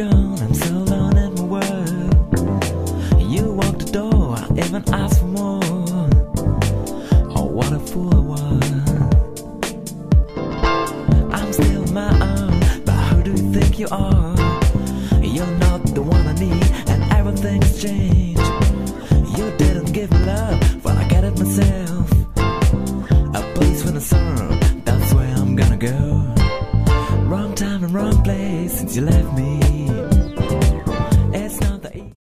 I'm so alone at my work. You walked the door, I even asked for more. Oh, what a fool I was. I'm still my own, but who do you think you are? You're not the one I need, and everything's changed. You didn't give me love, but I got it myself. A place for the sun, that's where I'm gonna go since you left me.